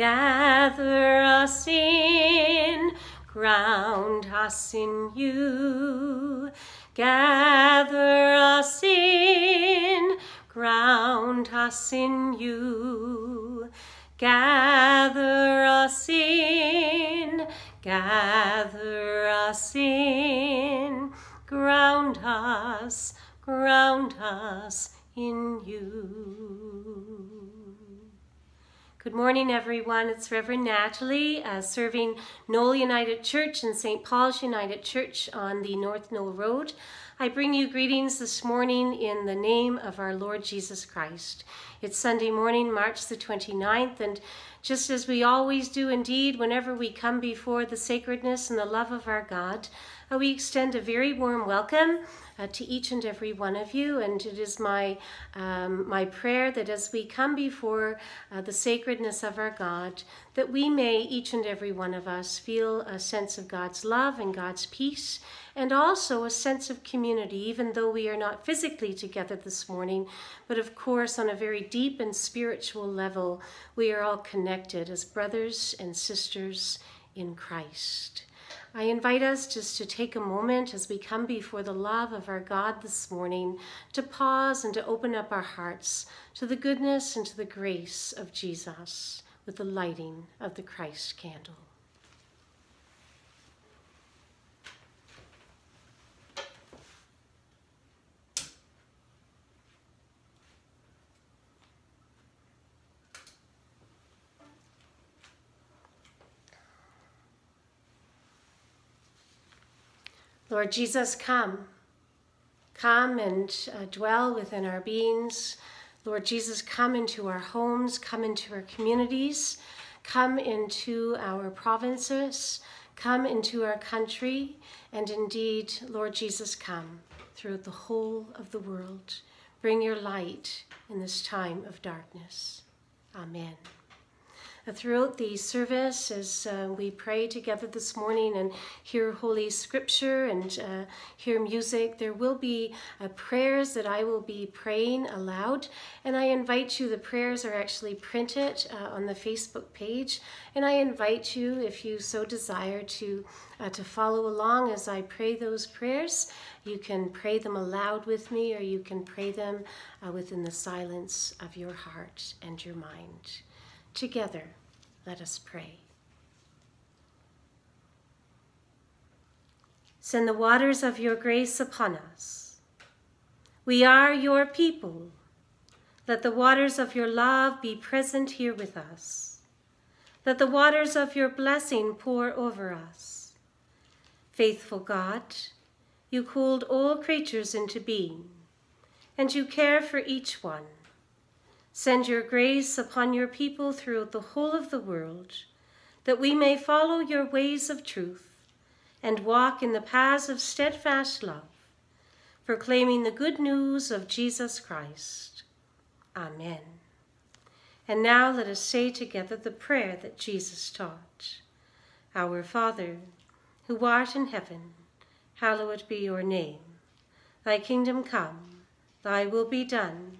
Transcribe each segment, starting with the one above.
Gather us in, ground us in you. Gather us in, ground us in you. Gather us in, gather us in, ground us, ground us in you. Good morning, everyone. It's Reverend Natalie, uh, serving Knoll United Church and St. Paul's United Church on the North Knoll Road. I bring you greetings this morning in the name of our Lord Jesus Christ. It's Sunday morning, March the 29th, and just as we always do indeed whenever we come before the sacredness and the love of our God, uh, we extend a very warm welcome uh, to each and every one of you. And it is my, um, my prayer that as we come before uh, the sacredness of our God, that we may, each and every one of us, feel a sense of God's love and God's peace, and also a sense of community, even though we are not physically together this morning, but of course, on a very deep and spiritual level, we are all connected as brothers and sisters in Christ. I invite us just to take a moment as we come before the love of our God this morning to pause and to open up our hearts to the goodness and to the grace of Jesus with the lighting of the Christ candle. Lord Jesus, come. Come and uh, dwell within our beings. Lord Jesus, come into our homes, come into our communities, come into our provinces, come into our country, and indeed, Lord Jesus, come throughout the whole of the world. Bring your light in this time of darkness. Amen. Uh, throughout the service as uh, we pray together this morning and hear Holy Scripture and uh, hear music. There will be uh, prayers that I will be praying aloud, and I invite you, the prayers are actually printed uh, on the Facebook page, and I invite you, if you so desire, to, uh, to follow along as I pray those prayers. You can pray them aloud with me, or you can pray them within the silence of your heart and your mind. Together, let us pray. Send the waters of your grace upon us. We are your people. Let the waters of your love be present here with us. Let the waters of your blessing pour over us. Faithful God, you called all creatures into being, and you care for each one. Send your grace upon your people throughout the whole of the world, that we may follow your ways of truth and walk in the paths of steadfast love, proclaiming the good news of Jesus Christ. Amen. And now let us say together the prayer that Jesus taught. Our Father, who art in heaven, hallowed be your name. Thy kingdom come, thy will be done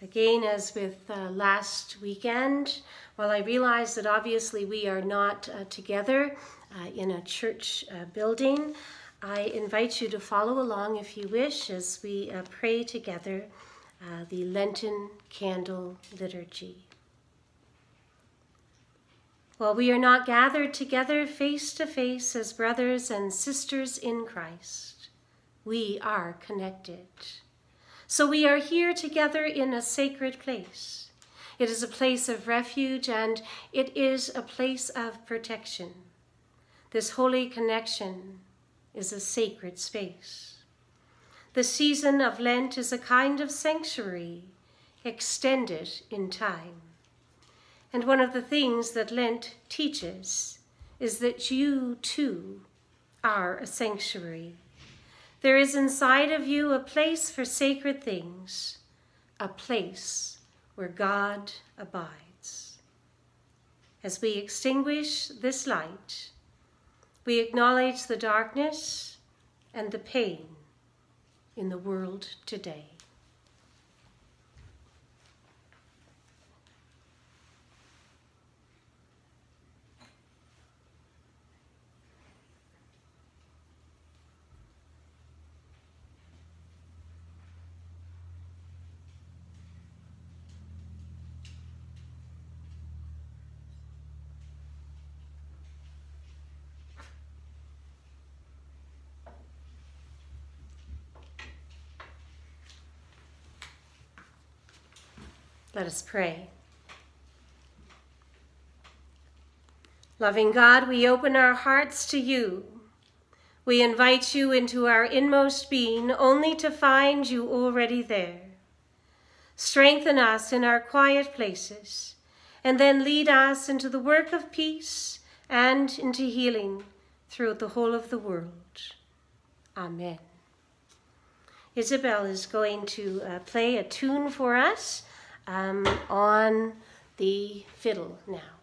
Again, as with uh, last weekend, while I realize that obviously we are not uh, together uh, in a church uh, building, I invite you to follow along if you wish as we uh, pray together uh, the Lenten Candle Liturgy. While we are not gathered together face to face as brothers and sisters in Christ, we are connected. So we are here together in a sacred place. It is a place of refuge and it is a place of protection. This holy connection is a sacred space. The season of Lent is a kind of sanctuary extended in time. And one of the things that Lent teaches is that you too are a sanctuary. There is inside of you a place for sacred things, a place where God abides. As we extinguish this light, we acknowledge the darkness and the pain in the world today. Let us pray. Loving God, we open our hearts to you. We invite you into our inmost being only to find you already there. Strengthen us in our quiet places, and then lead us into the work of peace and into healing throughout the whole of the world. Amen. Isabel is going to uh, play a tune for us um, on the fiddle now.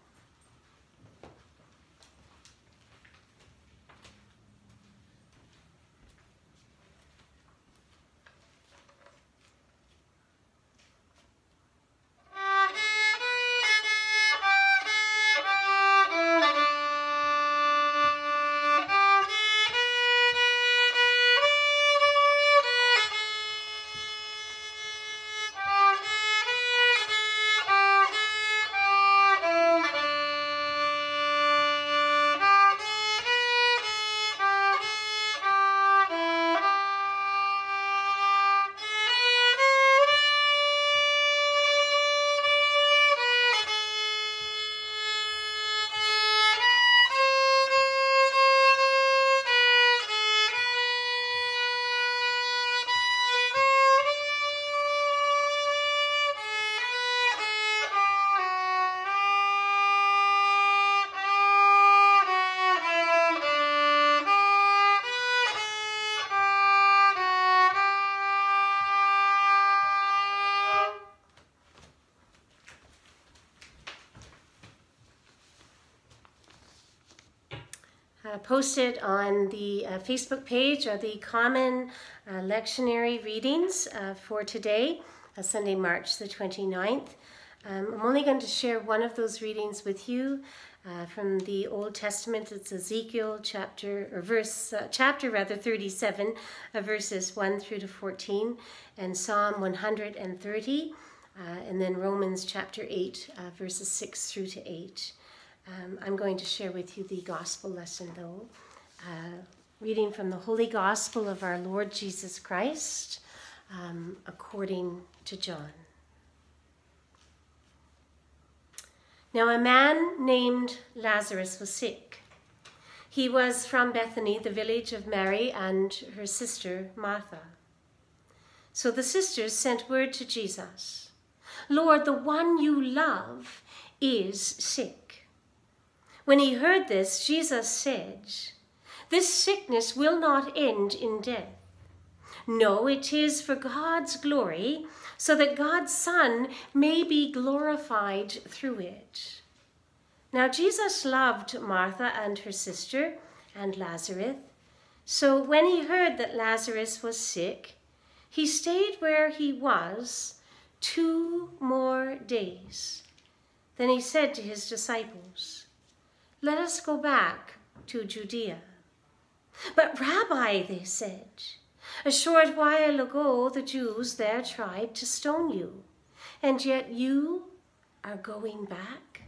Posted on the uh, Facebook page are the common uh, lectionary readings uh, for today, uh, Sunday, March the 29th. Um, I'm only going to share one of those readings with you uh, from the Old Testament. It's Ezekiel chapter or verse chapter rather 37, verses 1 through to 14, and Psalm 130, and then Romans chapter 8, verses 6 through to 8. Um, I'm going to share with you the gospel lesson, though, uh, reading from the Holy Gospel of our Lord Jesus Christ um, according to John. Now, a man named Lazarus was sick. He was from Bethany, the village of Mary and her sister Martha. So the sisters sent word to Jesus Lord, the one you love is sick. When he heard this, Jesus said, This sickness will not end in death. No, it is for God's glory, so that God's Son may be glorified through it. Now, Jesus loved Martha and her sister and Lazarus. So when he heard that Lazarus was sick, he stayed where he was two more days. Then he said to his disciples, let us go back to Judea. But, Rabbi, they said, a short while ago the Jews there tried to stone you, and yet you are going back?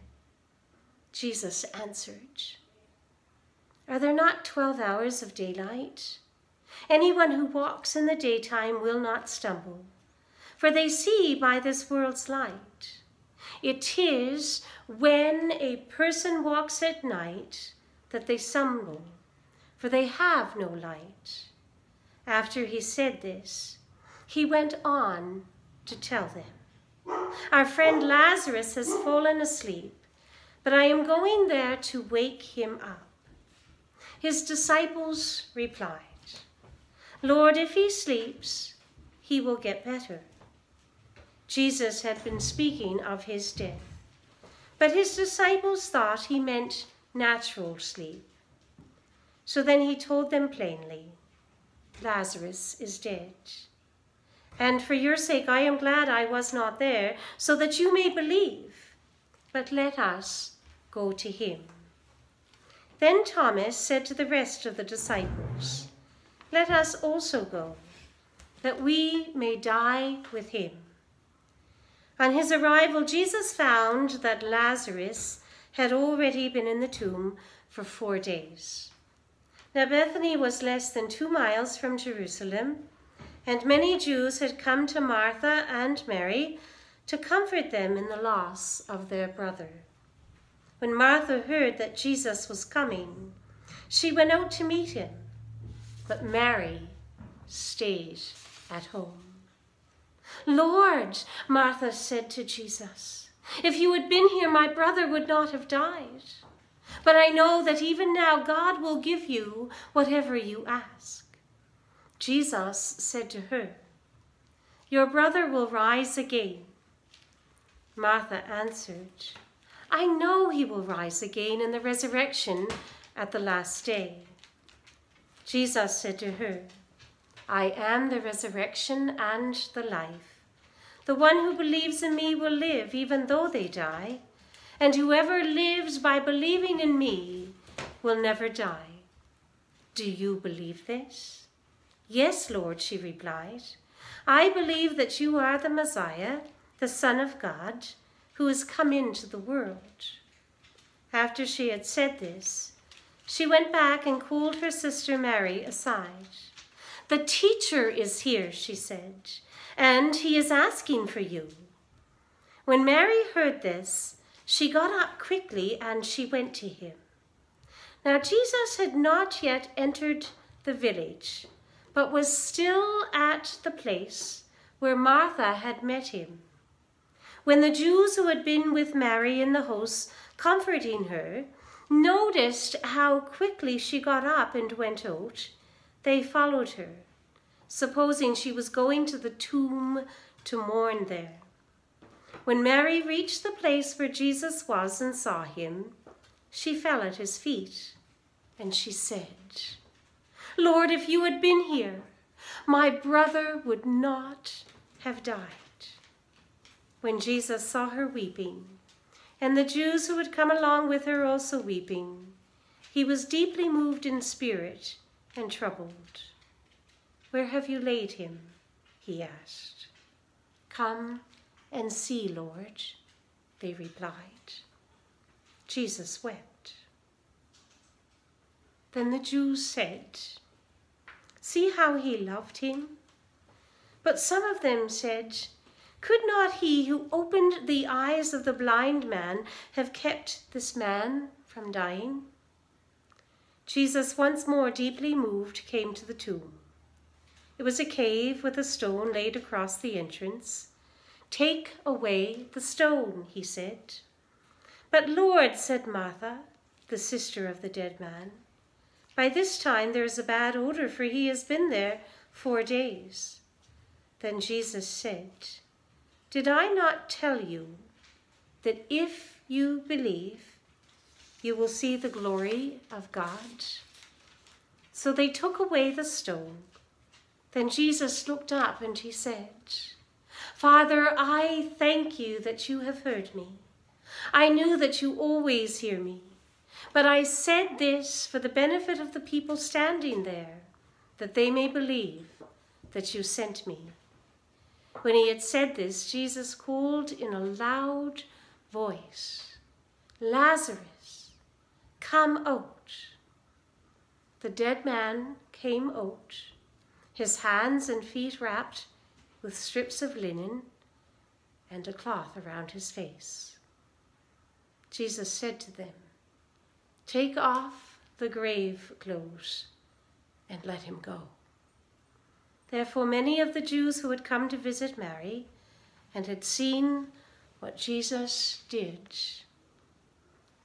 Jesus answered, Are there not twelve hours of daylight? Anyone who walks in the daytime will not stumble, for they see by this world's light. It is when a person walks at night that they stumble, for they have no light. After he said this, he went on to tell them, Our friend Lazarus has fallen asleep, but I am going there to wake him up. His disciples replied, Lord, if he sleeps, he will get better. Jesus had been speaking of his death, but his disciples thought he meant natural sleep. So then he told them plainly, Lazarus is dead. And for your sake I am glad I was not there, so that you may believe. But let us go to him. Then Thomas said to the rest of the disciples, Let us also go, that we may die with him. On his arrival, Jesus found that Lazarus had already been in the tomb for four days. Now Bethany was less than two miles from Jerusalem, and many Jews had come to Martha and Mary to comfort them in the loss of their brother. When Martha heard that Jesus was coming, she went out to meet him, but Mary stayed at home. Lord, Martha said to Jesus, if you had been here, my brother would not have died. But I know that even now God will give you whatever you ask. Jesus said to her, Your brother will rise again. Martha answered, I know he will rise again in the resurrection at the last day. Jesus said to her, I am the resurrection and the life. The one who believes in me will live even though they die, and whoever lives by believing in me will never die. Do you believe this? Yes, Lord, she replied. I believe that you are the Messiah, the Son of God, who has come into the world. After she had said this, she went back and called her sister Mary aside. The teacher is here, she said, and he is asking for you. When Mary heard this, she got up quickly and she went to him. Now Jesus had not yet entered the village, but was still at the place where Martha had met him. When the Jews who had been with Mary in the house, comforting her, noticed how quickly she got up and went out, they followed her, supposing she was going to the tomb to mourn there. When Mary reached the place where Jesus was and saw him, she fell at his feet, and she said, Lord, if you had been here, my brother would not have died when Jesus saw her weeping, and the Jews who had come along with her also weeping, he was deeply moved in spirit and troubled. Where have you laid him? he asked. Come and see, Lord, they replied. Jesus wept. Then the Jews said, See how he loved him? But some of them said, could not he who opened the eyes of the blind man have kept this man from dying? Jesus, once more deeply moved, came to the tomb. It was a cave with a stone laid across the entrance. Take away the stone, he said. But Lord, said Martha, the sister of the dead man, by this time there is a bad odor, for he has been there four days. Then Jesus said, did I not tell you that if you believe, you will see the glory of God? So they took away the stone. Then Jesus looked up and he said, Father, I thank you that you have heard me. I knew that you always hear me, but I said this for the benefit of the people standing there, that they may believe that you sent me. When he had said this, Jesus called in a loud voice, Lazarus, come out. The dead man came out, his hands and feet wrapped with strips of linen and a cloth around his face. Jesus said to them, Take off the grave clothes and let him go. Therefore, many of the Jews who had come to visit Mary and had seen what Jesus did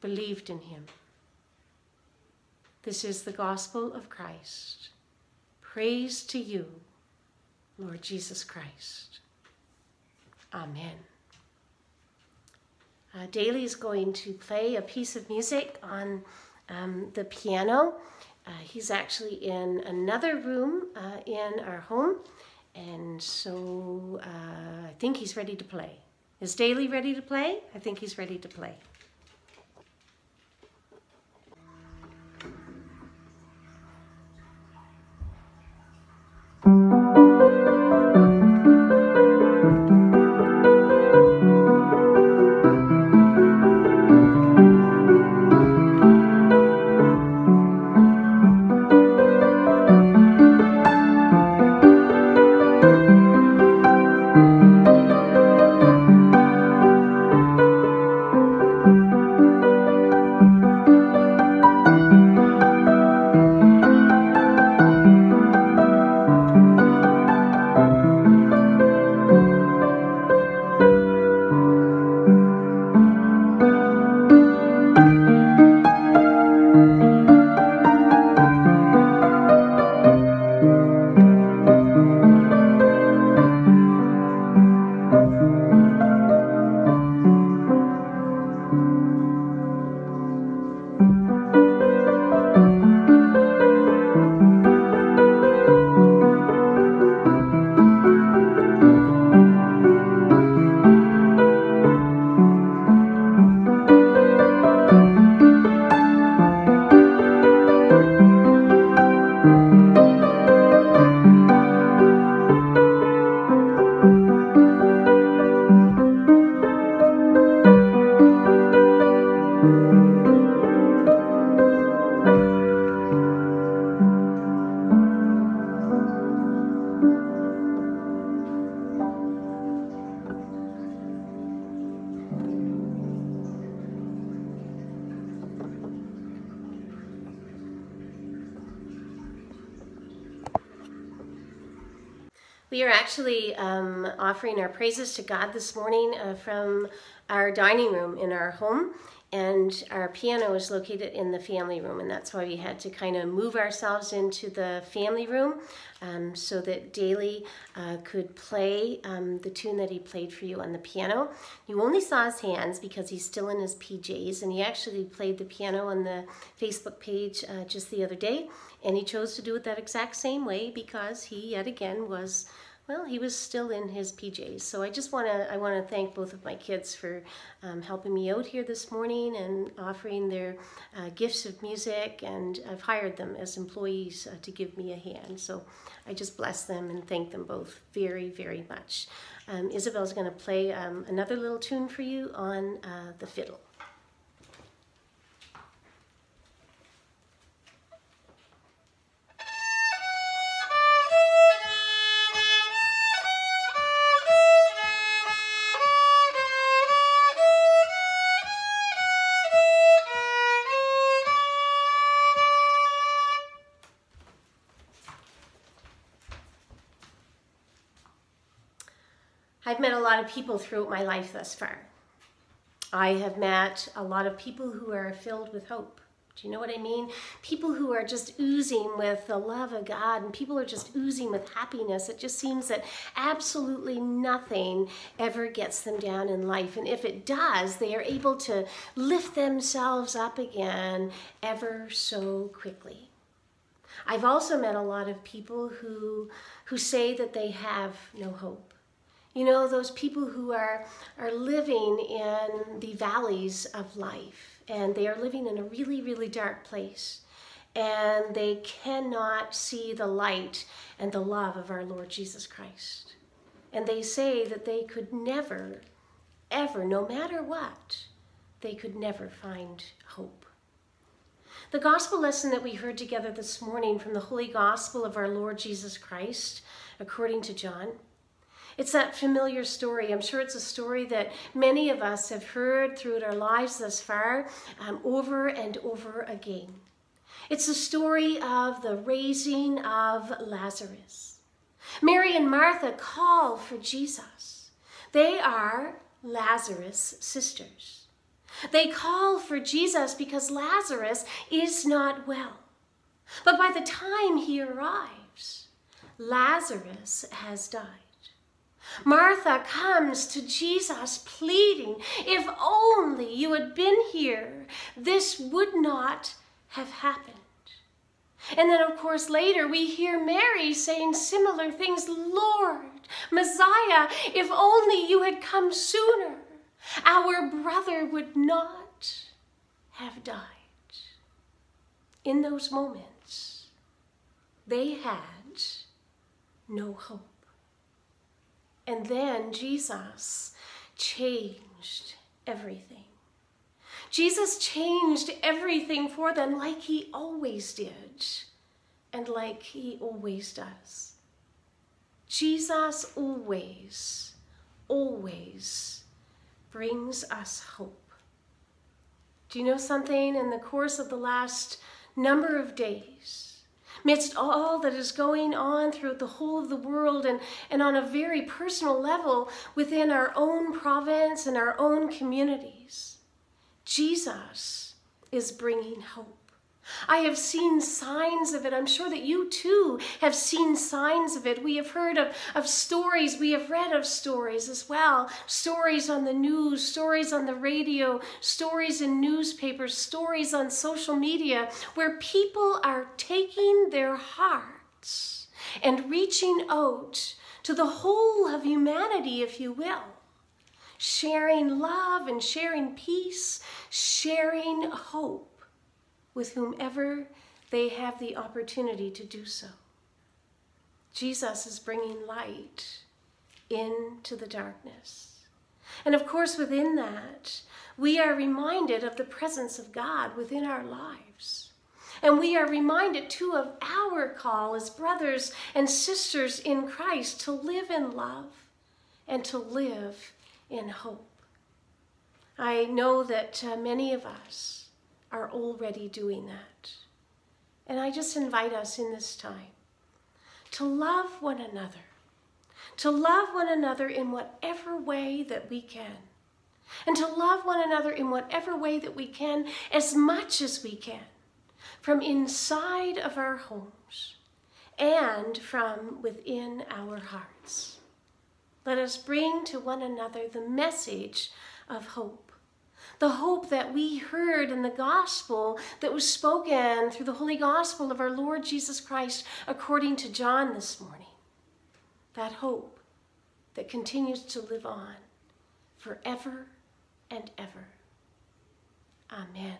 believed in him. This is the gospel of Christ. Praise to you, Lord Jesus Christ. Amen. Uh, Daly is going to play a piece of music on um, the piano. Uh, he's actually in another room uh, in our home, and so uh, I think he's ready to play. Is Daly ready to play? I think he's ready to play. Offering our praises to God this morning uh, from our dining room in our home. And our piano is located in the family room, and that's why we had to kind of move ourselves into the family room um, so that Daly uh, could play um, the tune that he played for you on the piano. You only saw his hands because he's still in his PJs, and he actually played the piano on the Facebook page uh, just the other day. And he chose to do it that exact same way because he, yet again, was well, he was still in his PJs. So I just want to I want to thank both of my kids for um, helping me out here this morning and offering their uh, gifts of music. And I've hired them as employees uh, to give me a hand. So I just bless them and thank them both very, very much. Um, Isabel's going to play um, another little tune for you on uh, the fiddle. I've met a lot of people throughout my life thus far. I have met a lot of people who are filled with hope. Do you know what I mean? People who are just oozing with the love of God and people are just oozing with happiness. It just seems that absolutely nothing ever gets them down in life. And if it does, they are able to lift themselves up again ever so quickly. I've also met a lot of people who, who say that they have no hope. You know, those people who are, are living in the valleys of life and they are living in a really, really dark place and they cannot see the light and the love of our Lord Jesus Christ. And they say that they could never, ever, no matter what, they could never find hope. The gospel lesson that we heard together this morning from the Holy Gospel of our Lord Jesus Christ, according to John, it's that familiar story. I'm sure it's a story that many of us have heard throughout our lives thus far um, over and over again. It's the story of the raising of Lazarus. Mary and Martha call for Jesus. They are Lazarus' sisters. They call for Jesus because Lazarus is not well. But by the time he arrives, Lazarus has died. Martha comes to Jesus pleading, If only you had been here, this would not have happened. And then, of course, later we hear Mary saying similar things Lord, Messiah, if only you had come sooner, our brother would not have died. In those moments, they had no hope. And then Jesus changed everything. Jesus changed everything for them like he always did and like he always does. Jesus always, always brings us hope. Do you know something? In the course of the last number of days, amidst all that is going on throughout the whole of the world and, and on a very personal level within our own province and our own communities, Jesus is bringing hope. I have seen signs of it. I'm sure that you too have seen signs of it. We have heard of, of stories, we have read of stories as well. Stories on the news, stories on the radio, stories in newspapers, stories on social media, where people are taking their hearts and reaching out to the whole of humanity, if you will sharing love and sharing peace, sharing hope with whomever they have the opportunity to do so. Jesus is bringing light into the darkness. And of course, within that, we are reminded of the presence of God within our lives. And we are reminded too of our call as brothers and sisters in Christ to live in love and to live in hope. I know that uh, many of us are already doing that. And I just invite us in this time to love one another, to love one another in whatever way that we can, and to love one another in whatever way that we can, as much as we can, from inside of our homes and from within our hearts. Let us bring to one another the message of hope. The hope that we heard in the gospel that was spoken through the holy gospel of our Lord Jesus Christ according to John this morning. That hope that continues to live on forever and ever. Amen.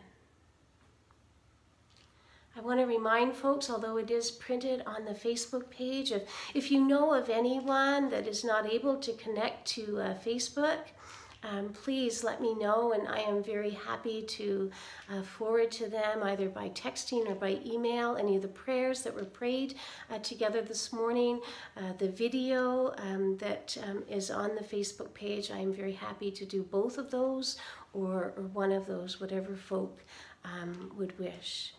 I want to remind folks, although it is printed on the Facebook page, if, if you know of anyone that is not able to connect to uh, Facebook, um, please let me know and I am very happy to uh, forward to them either by texting or by email any of the prayers that were prayed uh, together this morning. Uh, the video um, that um, is on the Facebook page, I am very happy to do both of those or, or one of those, whatever folk um, would wish.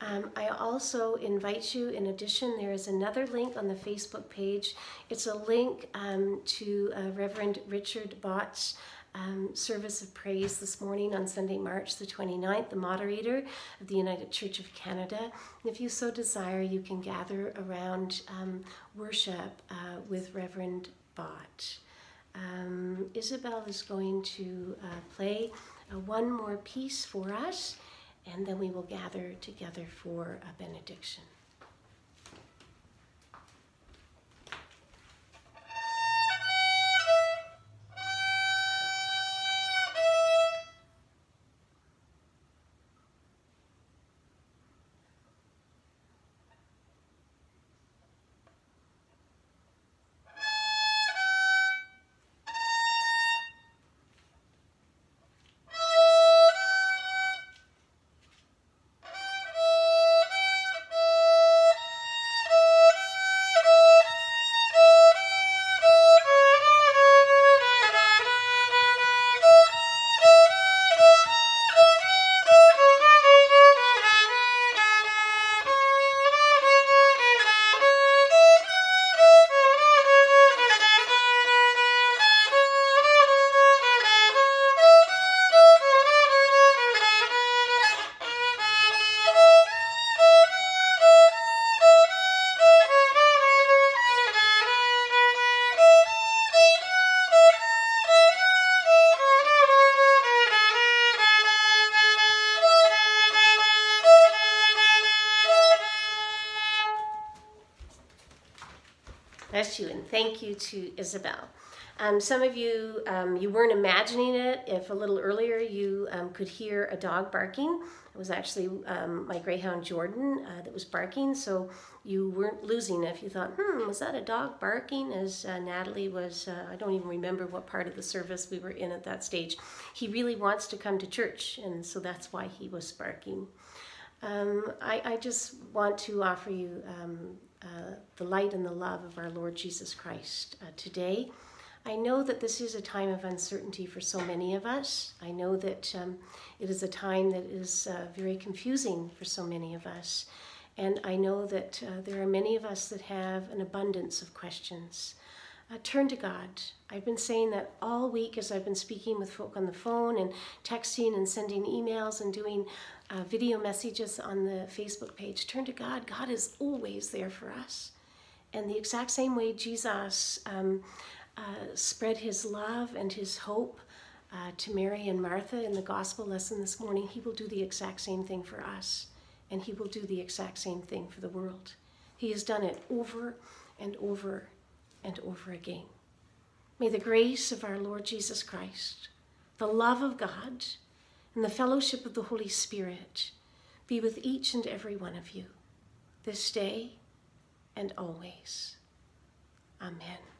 Um, I also invite you, in addition, there is another link on the Facebook page. It's a link um, to uh, Reverend Richard Bott's um, service of praise this morning on Sunday, March the 29th, the moderator of the United Church of Canada. And if you so desire, you can gather around um, worship uh, with Reverend Bott. Um, Isabel is going to uh, play uh, one more piece for us and then we will gather together for a benediction. Bless you, and thank you to Isabel. Um, some of you, um, you weren't imagining it if a little earlier you um, could hear a dog barking. It was actually um, my greyhound Jordan uh, that was barking, so you weren't losing if you thought, hmm, was that a dog barking? As uh, Natalie was, uh, I don't even remember what part of the service we were in at that stage. He really wants to come to church, and so that's why he was barking. Um, I, I, just want to offer you um, uh, the light and the love of our Lord Jesus Christ uh, today. I know that this is a time of uncertainty for so many of us. I know that um, it is a time that is uh, very confusing for so many of us. And I know that uh, there are many of us that have an abundance of questions. Uh, turn to God. I've been saying that all week as I've been speaking with folk on the phone and texting and sending emails and doing uh, video messages on the Facebook page. Turn to God. God is always there for us. And the exact same way Jesus um, uh, spread his love and his hope uh, to Mary and Martha in the gospel lesson this morning, he will do the exact same thing for us. And he will do the exact same thing for the world. He has done it over and over and over again. May the grace of our Lord Jesus Christ, the love of God, and the fellowship of the Holy Spirit be with each and every one of you this day and always. Amen.